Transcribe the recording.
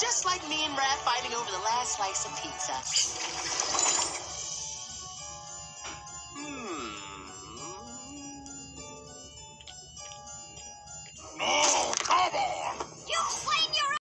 Just like me and Brad fighting over the last slice of pizza.